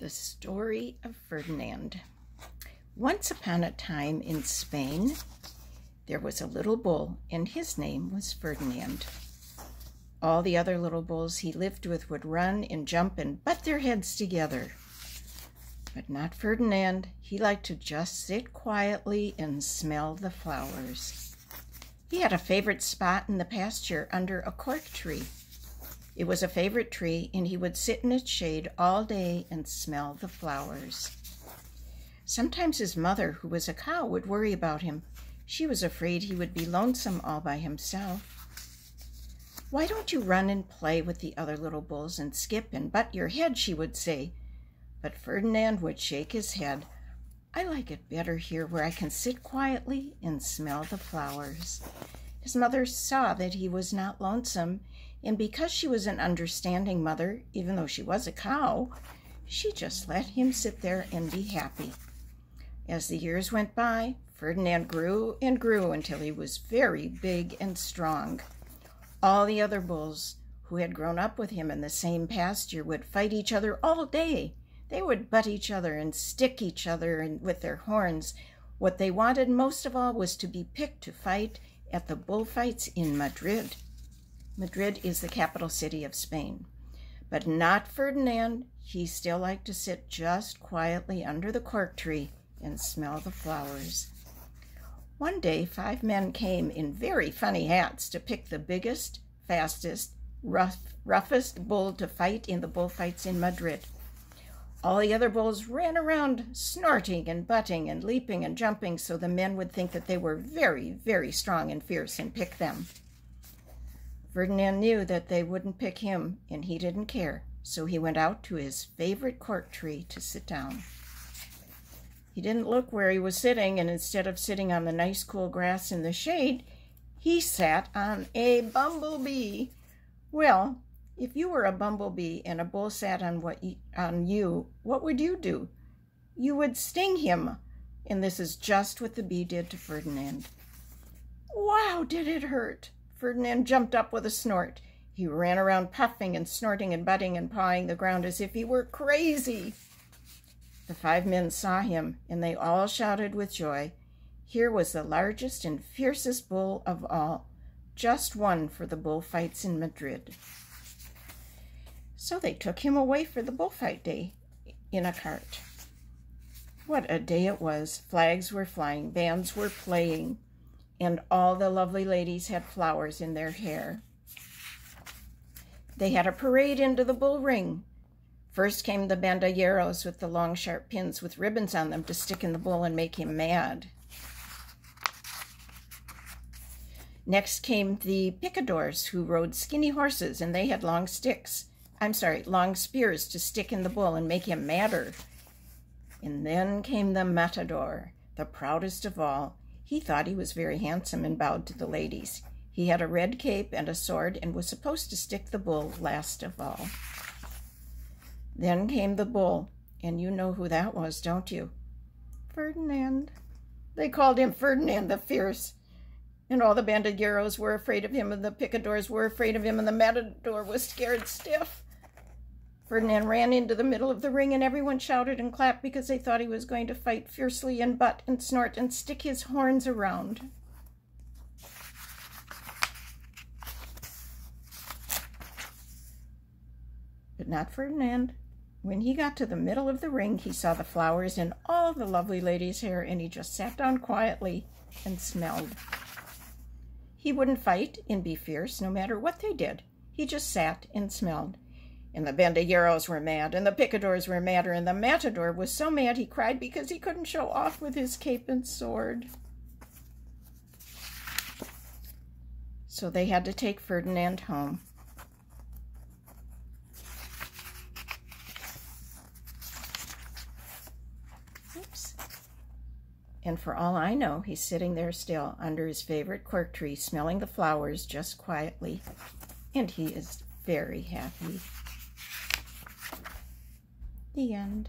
The Story of Ferdinand. Once upon a time in Spain, there was a little bull, and his name was Ferdinand. All the other little bulls he lived with would run and jump and butt their heads together. But not Ferdinand. He liked to just sit quietly and smell the flowers. He had a favorite spot in the pasture under a cork tree. It was a favorite tree, and he would sit in its shade all day and smell the flowers. Sometimes his mother, who was a cow, would worry about him. She was afraid he would be lonesome all by himself. Why don't you run and play with the other little bulls and skip and butt your head, she would say. But Ferdinand would shake his head. I like it better here where I can sit quietly and smell the flowers. His mother saw that he was not lonesome and because she was an understanding mother, even though she was a cow, she just let him sit there and be happy. As the years went by, Ferdinand grew and grew until he was very big and strong. All the other bulls who had grown up with him in the same pasture would fight each other all day. They would butt each other and stick each other with their horns. What they wanted most of all was to be picked to fight at the bullfights in Madrid. Madrid is the capital city of Spain. But not Ferdinand. He still liked to sit just quietly under the cork tree and smell the flowers. One day, five men came in very funny hats to pick the biggest, fastest, rough, roughest bull to fight in the bullfights in Madrid. All the other bulls ran around snorting and butting and leaping and jumping so the men would think that they were very, very strong and fierce and pick them. Ferdinand knew that they wouldn't pick him, and he didn't care, so he went out to his favorite cork tree to sit down. He didn't look where he was sitting, and instead of sitting on the nice cool grass in the shade, he sat on a bumblebee. Well, if you were a bumblebee and a bull sat on what on you, what would you do? You would sting him. And this is just what the bee did to Ferdinand. Wow, did it hurt! Ferdinand jumped up with a snort. He ran around puffing and snorting and butting and pawing the ground as if he were crazy. The five men saw him, and they all shouted with joy. Here was the largest and fiercest bull of all, just one for the bullfights in Madrid. So they took him away for the bullfight day in a cart. What a day it was. Flags were flying, bands were playing and all the lovely ladies had flowers in their hair. They had a parade into the bull ring. First came the banderilleros with the long, sharp pins with ribbons on them to stick in the bull and make him mad. Next came the picadors, who rode skinny horses, and they had long sticks. I'm sorry, long spears to stick in the bull and make him madder. And then came the matador, the proudest of all, he thought he was very handsome and bowed to the ladies. He had a red cape and a sword and was supposed to stick the bull last of all. Then came the bull, and you know who that was, don't you? Ferdinand. They called him Ferdinand the Fierce. And all the banderilleros were afraid of him, and the picadors were afraid of him, and the matador was scared stiff. Ferdinand ran into the middle of the ring, and everyone shouted and clapped because they thought he was going to fight fiercely and butt and snort and stick his horns around. But not Ferdinand. When he got to the middle of the ring, he saw the flowers in all the lovely lady's hair, and he just sat down quietly and smelled. He wouldn't fight and be fierce no matter what they did. He just sat and smelled. And the banderilleros were mad, and the picadors were madder, and the matador was so mad he cried because he couldn't show off with his cape and sword. So they had to take Ferdinand home. Oops. And for all I know, he's sitting there still under his favorite cork tree, smelling the flowers just quietly. And he is very happy. The end.